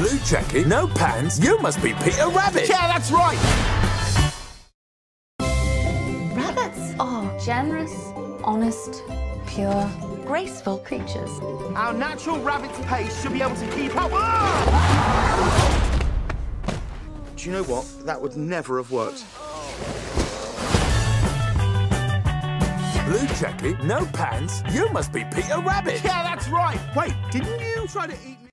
Blue jacket, no pants. You must be Peter Rabbit. Yeah, that's right. Rabbits are generous, honest, pure, graceful creatures. Our natural rabbit's pace should be able to keep up. Ah! Do you know what? That would never have worked. Blue jacket, no pants. You must be Peter Rabbit. Yeah, that's right. Wait, didn't you try to eat me?